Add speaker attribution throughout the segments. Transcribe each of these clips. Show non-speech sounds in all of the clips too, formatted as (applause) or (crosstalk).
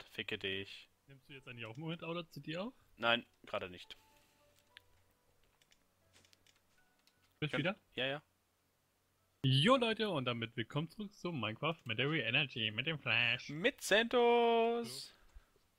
Speaker 1: Start. Ficke dich.
Speaker 2: Nimmst du jetzt eigentlich auch Moment Audacity auf?
Speaker 1: Nein, gerade nicht.
Speaker 2: Bist
Speaker 1: Ja.
Speaker 2: wieder?
Speaker 1: Ja, ja.
Speaker 2: Jo Leute, und damit willkommen zurück zu Minecraft Metary Energy mit dem Flash.
Speaker 1: Mit Santos!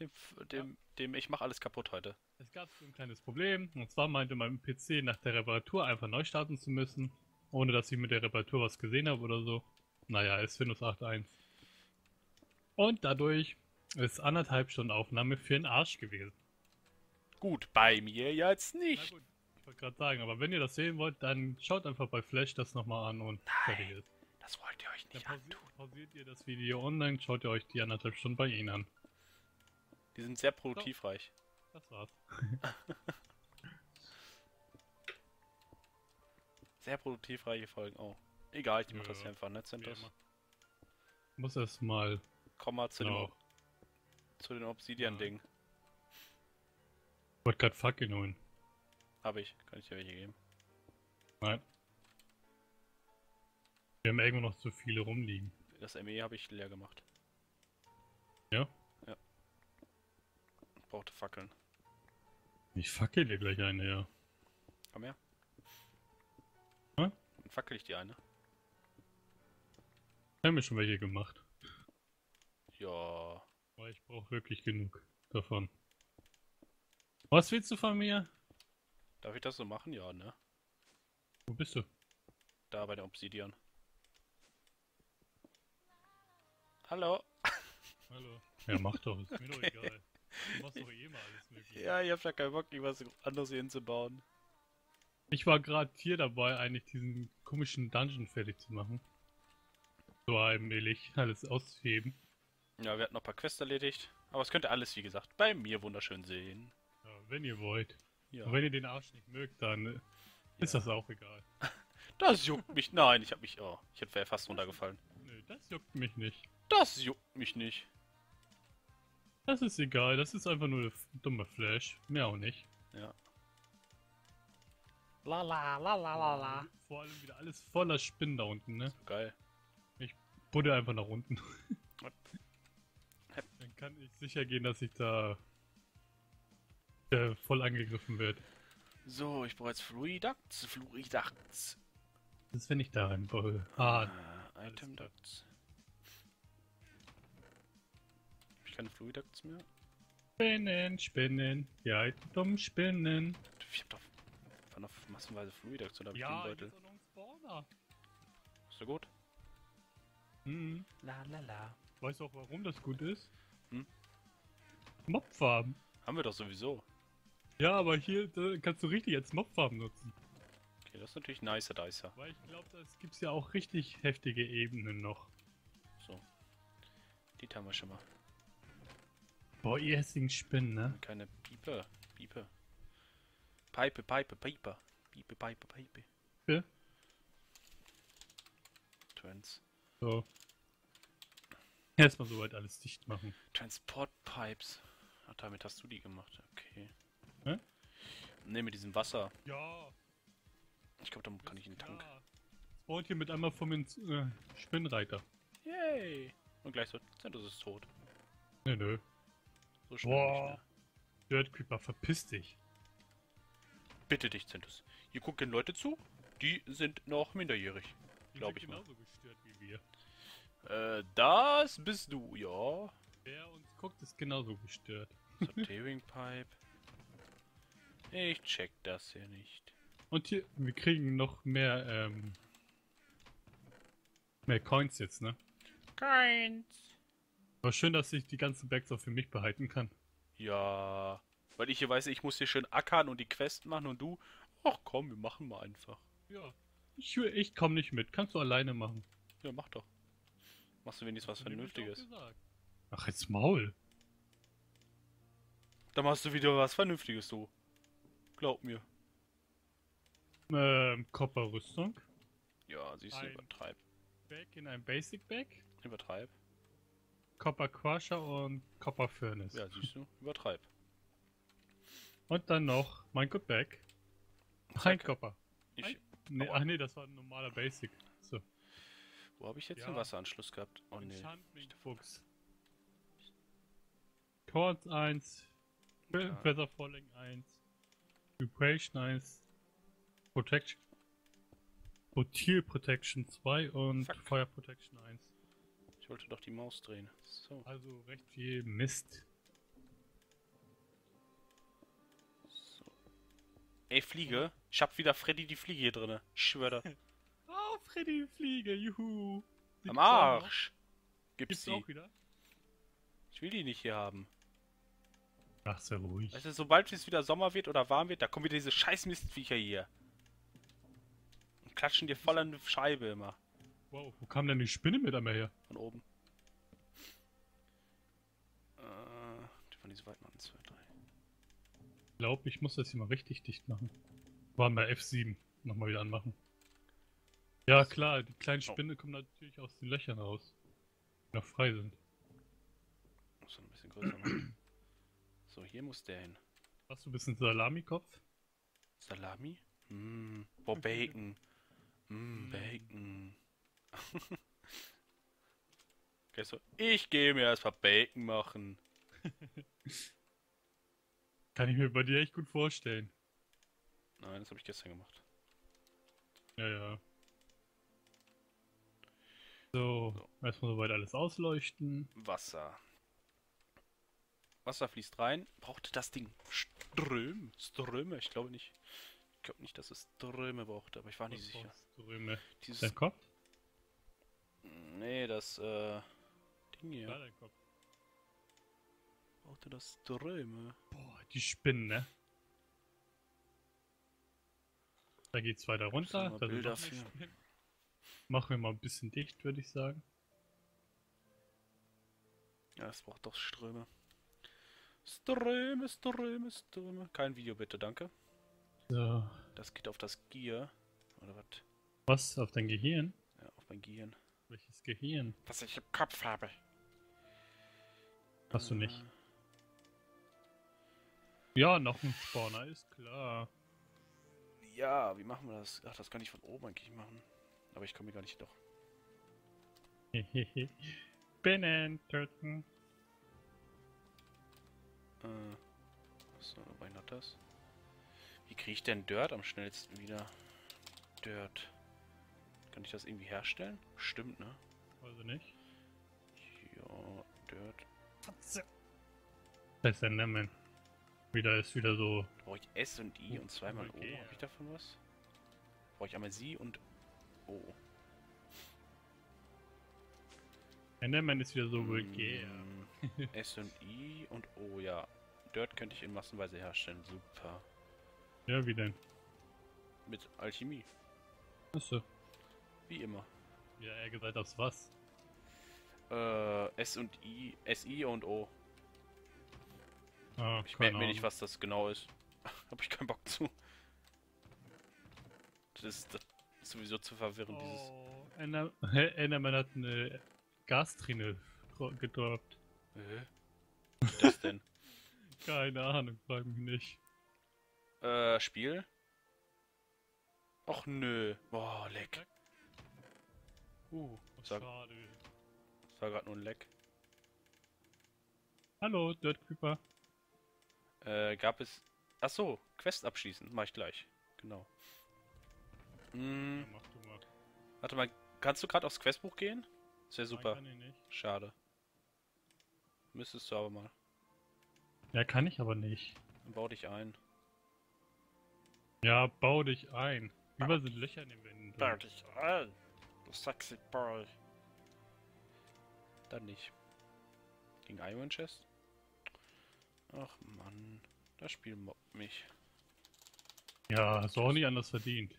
Speaker 1: Dem, dem, dem ich mach alles kaputt heute.
Speaker 2: Es gab so ein kleines Problem, und zwar meinte mein PC nach der Reparatur einfach neu starten zu müssen, ohne dass ich mit der Reparatur was gesehen habe oder so. Naja, ist Windows 8.1. Und dadurch ist anderthalb Stunden Aufnahme für den Arsch gewesen.
Speaker 1: Gut, bei mir jetzt nicht.
Speaker 2: gut, ich wollte gerade sagen, aber wenn ihr das sehen wollt, dann schaut einfach bei Flash das nochmal an und fertig ist.
Speaker 1: Das wollt ihr euch
Speaker 2: Dann
Speaker 1: nicht
Speaker 2: pausi
Speaker 1: antun.
Speaker 2: pausiert ihr das Video online, schaut ihr euch die anderthalb Stunden bei Ihnen an.
Speaker 1: Die sind sehr produktivreich.
Speaker 2: Das war's. (laughs)
Speaker 1: Sehr produktivreiche Folgen. Oh. Egal, ich mach das
Speaker 2: Ja,
Speaker 1: hier einfach, ne, Santos?
Speaker 2: immer. Muss erst mal
Speaker 1: Komm mal zu,
Speaker 2: genau.
Speaker 1: dem, zu den Obsidian-Ding.
Speaker 2: Ich wollte gerade Fackeln holen.
Speaker 1: Habe ich. Kann ich dir welche geben?
Speaker 2: Nein. Wir haben irgendwo noch zu viele rumliegen.
Speaker 1: Das ME habe ich leer gemacht.
Speaker 2: Ja?
Speaker 1: Ich brauchte Fackeln.
Speaker 2: Ich fackel dir gleich eine, ja.
Speaker 1: Komm her.
Speaker 2: Hä?
Speaker 1: Dann fackel ich die eine.
Speaker 2: Wir haben mir schon welche gemacht.
Speaker 1: Ja.
Speaker 2: Aber ich brauche wirklich genug davon. Was willst du von mir?
Speaker 1: Darf ich das so machen? Ja, ne?
Speaker 2: Wo bist du?
Speaker 1: Da bei der Obsidian. Hallo.
Speaker 2: Hallo. Ja, mach doch, ist mir doch egal. Du machst doch eh mal alles mögliche.
Speaker 1: Ja, ich hab da keinen Bock, irgendwas anderes hinzubauen.
Speaker 2: Ich war gerade hier dabei, eigentlich diesen komischen Dungeon fertig zu machen. So allmählich alles auszuheben.
Speaker 1: Ja, wir hatten noch ein paar Quests erledigt. Aber es könnte alles, wie gesagt, bei mir wunderschön sehen.
Speaker 2: Ja, wenn ihr wollt.
Speaker 1: Ja.
Speaker 2: Und wenn ihr den Arsch nicht mögt, dann äh, ist
Speaker 1: Ja.
Speaker 2: das auch egal. (laughs)
Speaker 1: Das juckt mich. Nein, ich hab mich. Oh, ich hätte fast runtergefallen.
Speaker 2: Nö, das juckt mich nicht.
Speaker 1: Das juckt mich nicht.
Speaker 2: Das ist egal, das ist einfach nur eine dumme Flash. Mehr auch nicht.
Speaker 1: Ja. La la la la la la.
Speaker 2: Vor allem wieder alles voller Spinnen da unten, ne?
Speaker 1: So geil.
Speaker 2: Buddel einfach nach unten. Kann ich sicher gehen, dass ich da äh, voll angegriffen wird.
Speaker 1: So, ich brauche jetzt Fluidax. Fluidax.
Speaker 2: Das ist, wenn ich da reinbaue. Ah,
Speaker 1: Äh, Item Ducts. Hab ich keine Fluidax mehr?
Speaker 2: Spinnen, Spinnen, ja, dummen Spinnen.
Speaker 1: Ich hab doch. War noch massenweise Fluidax oder hab ich
Speaker 2: Ja,
Speaker 1: den
Speaker 2: hier
Speaker 1: Beutel?
Speaker 2: ein Spawner.
Speaker 1: Ist so gut?
Speaker 2: Hm.
Speaker 1: La la la.
Speaker 2: Weißt du auch, warum das gut ist?
Speaker 1: Hm?
Speaker 2: Mobfarben.
Speaker 1: Haben wir doch sowieso.
Speaker 2: Ja, aber hier kannst du richtig als Mobfarben nutzen.
Speaker 1: Okay, das ist natürlich nicer Dicer.
Speaker 2: Weil ich glaube, es gibt ja auch richtig heftige Ebenen noch.
Speaker 1: So. Die haben wir schon mal.
Speaker 2: Boah, ihr hässlichen Spinnen, ne?
Speaker 1: Keine Piepe. Piepe. Pipe, Pipe, Pipe. Piepe, Pipe, Pipe.
Speaker 2: Ja.
Speaker 1: Trans.
Speaker 2: So. Erstmal soweit alles dicht machen.
Speaker 1: Transport Pipes. Ach, damit hast du die gemacht. Okay.
Speaker 2: Hä?
Speaker 1: Ne, mit diesem Wasser.
Speaker 2: Ja.
Speaker 1: Ich glaube, damit kann ich in den Tank.
Speaker 2: Spawnt hier mit einmal vom äh, Spinnreiter.
Speaker 1: Yay! Und gleich so, Zentus ist tot.
Speaker 2: Nö, nö.
Speaker 1: So schnell
Speaker 2: Boah.
Speaker 1: nicht, ne?
Speaker 2: Dirt Creeper, verpiss dich.
Speaker 1: Bitte dich, Zentus. Hier gucken Leute zu, die sind noch minderjährig.
Speaker 2: Die
Speaker 1: Glaub
Speaker 2: sind
Speaker 1: ich mal.
Speaker 2: genauso gestört wie wir.
Speaker 1: Äh, das bist du, ja.
Speaker 2: Wer uns guckt, ist genauso gestört.
Speaker 1: Sortering Pipe. Ich check das hier nicht.
Speaker 2: Und hier, wir kriegen noch mehr, ähm, mehr Coins jetzt, ne?
Speaker 1: Keins.
Speaker 2: Aber schön, dass ich die ganzen Bags auch für mich behalten kann.
Speaker 1: Ja. Weil ich hier weiß, ich muss hier schön ackern und die Quest machen und du. Ach komm, wir machen mal einfach.
Speaker 2: Ja. Ich, ich komm nicht mit. Kannst du alleine machen.
Speaker 1: Ja, mach doch. Machst du wenigstens was Vernünftiges.
Speaker 2: Ach, jetzt Maul.
Speaker 1: Dann machst du wieder was Vernünftiges, du. Glaub mir.
Speaker 2: Ähm, Copper-Rüstung.
Speaker 1: Ja, siehst du,
Speaker 2: Ein-
Speaker 1: übertreib.
Speaker 2: Bag in ein Basic Bag.
Speaker 1: Übertreib.
Speaker 2: Copper Crusher und Copper Furnace.
Speaker 1: Ja, siehst du, übertreib.
Speaker 2: Und dann noch mein Good Bag.
Speaker 1: Zack.
Speaker 2: Ein Copper.
Speaker 1: Ich,
Speaker 2: Ein- Nee, ach nee, das war ein normaler Basic.
Speaker 1: Wo habe ich jetzt
Speaker 2: Ja.
Speaker 1: den Wasseranschluss gehabt? Oh.
Speaker 2: Enchantment Fuchs. Thorns 1,
Speaker 1: Ja.
Speaker 2: Feather Falling 1, Vibration 1, Protection. Rotil Protection 2 und
Speaker 1: Fuck.
Speaker 2: Fire Protection 1.
Speaker 1: Ich wollte doch die Maus drehen. So.
Speaker 2: Also recht viel Mist.
Speaker 1: so. Ey, Fliege. Ich hab wieder Freddy die Fliege hier drinne. Ich schwöre. (laughs)
Speaker 2: Oh, Freddy Fliege, juhu. Die
Speaker 1: Am. Arsch. Gibt's
Speaker 2: Gibt's
Speaker 1: die.
Speaker 2: auch wieder?
Speaker 1: Ich will die nicht hier haben.
Speaker 2: Ach, sehr ruhig.
Speaker 1: Weißt du, sobald es wieder Sommer wird oder warm wird, da kommen wieder diese scheiß Mistviecher hier. Und klatschen dir voll an die Scheibe immer.
Speaker 2: Wow, wo kam denn die Spinne mit einmal her?
Speaker 1: Von oben. Äh, die von diese weit machen. 2, 3.
Speaker 2: Ich glaube, ich muss das hier mal richtig dicht machen. Waren bei F7. Nochmal wieder anmachen. Ja, klar, die kleinen
Speaker 1: Oh.
Speaker 2: Spinnen kommen natürlich aus den Löchern raus. Die noch frei sind.
Speaker 1: Muss ein bisschen größer machen. So, hier muss der hin.
Speaker 2: Hast du ein bisschen Salamikopf?
Speaker 1: Salami? Mm, boah, Bacon. Mm, Bacon. (laughs) okay, so, ich gehe mir erstmal Bacon machen. (laughs)
Speaker 2: Kann ich mir bei dir echt gut vorstellen.
Speaker 1: Nein, das habe ich gestern gemacht.
Speaker 2: Ja, ja. So,
Speaker 1: So.
Speaker 2: erstmal soweit alles ausleuchten.
Speaker 1: Wasser. Wasser fließt rein. Brauchte das Ding Ström? Ströme? Ich glaube nicht. Ich glaube nicht, dass es Ströme brauchte, aber ich war nicht
Speaker 2: Was
Speaker 1: sicher.
Speaker 2: brauchst du, Röme?
Speaker 1: Dieses.
Speaker 2: Dein Kopf?
Speaker 1: Nee, das äh, Ding hier.
Speaker 2: Ja, dein Kopf.
Speaker 1: Brauchte das Ströme?
Speaker 2: Boah, die Spinnen, ne? Da geht's weiter runter. Da
Speaker 1: Bilder für.
Speaker 2: Spinnen. Machen wir mal ein bisschen dicht, würde ich sagen.
Speaker 1: Ja, es braucht doch Ströme. Ströme, Ströme, Ströme. Kein Video bitte, danke.
Speaker 2: So.
Speaker 1: Das geht auf das Gier. Oder was?
Speaker 2: Was auf dein Gehirn?
Speaker 1: Ja, auf mein Gehirn.
Speaker 2: Welches Gehirn?
Speaker 1: Was ich im Kopf habe.
Speaker 2: Hast du nicht.
Speaker 1: Äh,
Speaker 2: Ja, noch ein Spawner, ist klar.
Speaker 1: Ja, wie machen wir das? Ach, das kann ich von oben eigentlich machen. Aber ich komme hier gar nicht doch. (laughs)
Speaker 2: Spinnen töten.
Speaker 1: Äh. So, wobei not das. Wie kriege ich denn Dirt am schnellsten wieder? Dirt. Kann ich das irgendwie herstellen? Stimmt, ne?
Speaker 2: Ich nicht.
Speaker 1: Ja, Dirt.
Speaker 2: Das ist ein Namen. Wieder ist wieder so.
Speaker 1: Brauche ich S und I und zweimal O?
Speaker 2: okay.
Speaker 1: Habe ich davon was? Brauche ich einmal Sie und O.
Speaker 2: Enderman ist wieder so vulgär.
Speaker 1: Mm, (laughs) S und I und O, ja. Dirt könnte ich in massenweise herstellen. Super.
Speaker 2: Ja, wie denn?
Speaker 1: Mit Alchemie.
Speaker 2: Achso.
Speaker 1: Wie immer.
Speaker 2: Ja, er gesagt aufs was.
Speaker 1: Äh, S und I, SI und O.
Speaker 2: Ah,
Speaker 1: Ich merke mir nicht, was das genau ist. (laughs) Hab ich keinen Bock zu. Das ist, das ist sowieso zu verwirren, dieses.
Speaker 2: Oh, Hä, (laughs) Enderman hat eine Gastrine gedroppt.
Speaker 1: Hä? Was ist das denn? (laughs)
Speaker 2: Keine Ahnung, frag mich nicht.
Speaker 1: äh, Spiel? Och nö. Boah, Leck. Uh, war,
Speaker 2: Schade.
Speaker 1: das war gerade nur ein Leck.
Speaker 2: Hallo, Dirt Creeper.
Speaker 1: Äh, gab es. Ach so, Quest abschließen. Mach ich gleich. Genau. Hm,
Speaker 2: Ja, mach du mal.
Speaker 1: warte mal, kannst du gerade aufs Questbuch gehen? Das wäre
Speaker 2: Nein,
Speaker 1: super.
Speaker 2: kann ich nicht.
Speaker 1: Schade. Müsstest du aber mal.
Speaker 2: Ja, kann ich aber nicht.
Speaker 1: Dann bau dich ein.
Speaker 2: Ja, bau dich ein. Überall sind Löcher in den Wänden. drin.
Speaker 1: dich ein. Du sexy boy. Dann nicht. Gegen Iron Chest? Ach Mann. Das Spiel mobbt mich.
Speaker 2: Ja, hast du auch nicht anders verdient.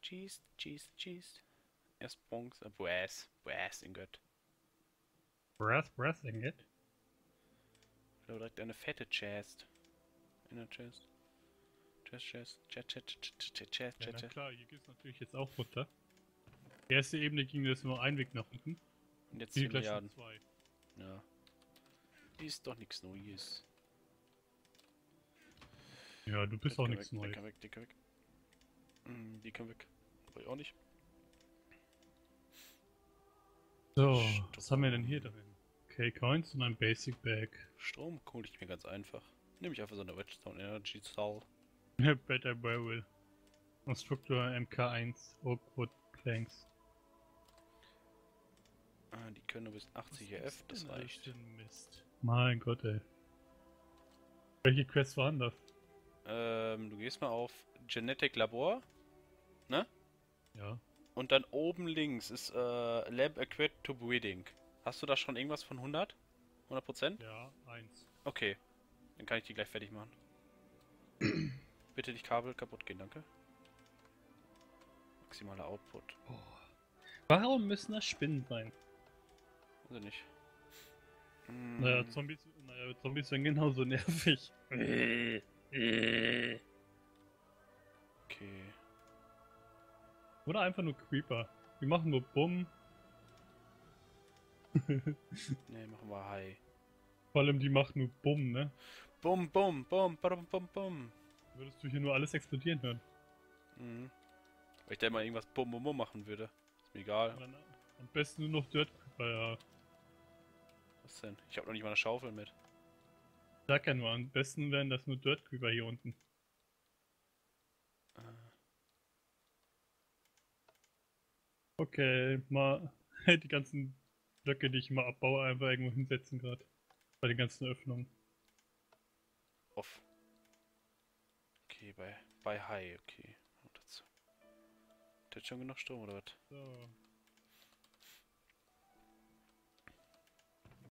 Speaker 1: Cheese, cheese, cheese. Erst Bronze, äh, Brass. Brass in Gött.
Speaker 2: Brass, Brass Ingot?
Speaker 1: Ich habe direkt eine fette Chest. In der Chest. Chest, Chest, Chest, Chest, Chest, Chest, Chest,
Speaker 2: Ja,
Speaker 1: Chest,
Speaker 2: na
Speaker 1: Chest.
Speaker 2: klar, hier geht's natürlich jetzt auch runter. Die erste Ebene ging jetzt nur ein Weg nach unten.
Speaker 1: Und jetzt
Speaker 2: Hier
Speaker 1: 10
Speaker 2: gleich
Speaker 1: Milliarden.
Speaker 2: zwei.
Speaker 1: Ja. Ist doch nichts Neues.
Speaker 2: Ja, du bist auch nichts Neues.
Speaker 1: Dicker weg, dicker weg. Hm, die kann weg. Aber ich auch nicht.
Speaker 2: So, was haben wir denn hier drin? Okay, Coins und ein Basic Bag.
Speaker 1: Strom hole ich mir ganz einfach. Nehme ich einfach so eine Redstone Energy Cell. (laughs)
Speaker 2: Better Barrel. Konstruktor MK1 Oakwood Planks.
Speaker 1: Ah, die können nur bis 80 RF, das reicht.
Speaker 2: Mist. Mein Gott, ey. Welche Quests waren das?
Speaker 1: Ähm, du gehst mal auf Genetic Labor, ne?
Speaker 2: Ja.
Speaker 1: Und dann oben links ist äh, Lab Equipped to Breeding. Hast du da schon irgendwas von 100? 100 Prozent?
Speaker 2: Ja, eins.
Speaker 1: Okay. Dann kann ich die gleich fertig machen. (clears throat) Bitte nicht Kabel kaputt gehen, danke. Maximaler Output.
Speaker 2: Warum müssen das Spinnen sein?
Speaker 1: Also nicht.
Speaker 2: Naja, Zombies, naja, Zombies sind genauso (laughs) nervig. (laughs)
Speaker 1: okay.
Speaker 2: Oder einfach nur Creeper. Die machen nur Bumm. (laughs)
Speaker 1: Ne, machen wir High.
Speaker 2: Vor allem die machen nur Bumm, ne?
Speaker 1: Bum, bum, bum, bum, bum, bum.
Speaker 2: Würdest du hier nur alles explodieren hören.
Speaker 1: Mhm. Weil ich da mal irgendwas bum, bum, bum machen würde. Ist mir egal.
Speaker 2: Dann am besten nur noch Dirt Creeper, ja.
Speaker 1: Was denn? Ich habe noch nicht mal eine Schaufel mit.
Speaker 2: Sag ja nur, am besten wären das nur Dirt Creeper hier unten.
Speaker 1: Äh,
Speaker 2: Okay, mal (laughs) die ganzen Blöcke, die ich mal abbaue, einfach irgendwo hinsetzen gerade. Bei den ganzen Öffnungen.
Speaker 1: off. Okay, bei, bei High, okay. Und dazu. Hat jetzt schon genug Strom oder was?
Speaker 2: So.